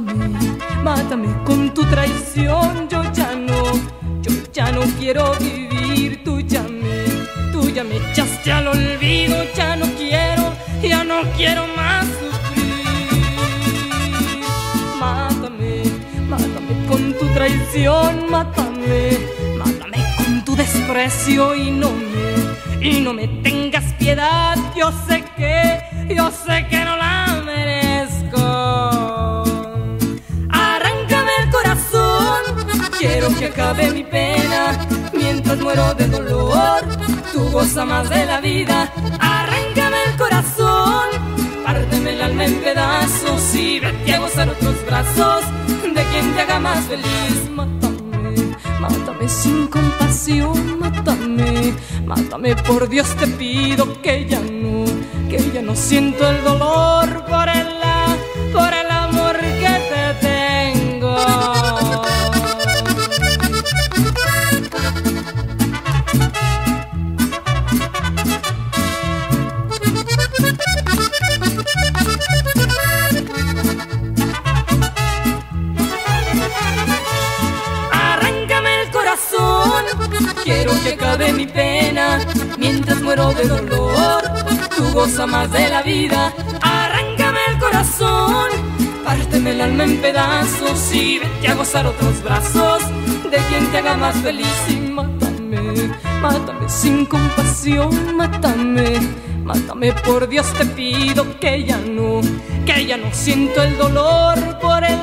Mátame con tu traición, yo ya no, yo ya no quiero vivir, tú ya me, tú ya me echaste al olvido, ya no quiero, ya no quiero más sufrir. Mátame, mátame con tu traición, mátame, mátame con tu desprecio. Y no me, y no me tengas piedad, yo sé acabe mi pena, mientras muero de dolor, tú goza más de la vida. Arráncame el corazón, párteme el alma en pedazos y vete a gozar otros brazos de quien te haga más feliz. Mátame, mátame sin compasión, mátame, mátame por Dios te pido que ya no, que ya no siento el dolor por mientras muero de dolor, tú goza más de la vida. Arráncame el corazón, párteme el alma en pedazos y vete a gozar otros brazos de quien te haga más feliz y mátame, mátame sin compasión, mátame. Mátame por Dios te pido que ya no, que ya no siento el dolor por el,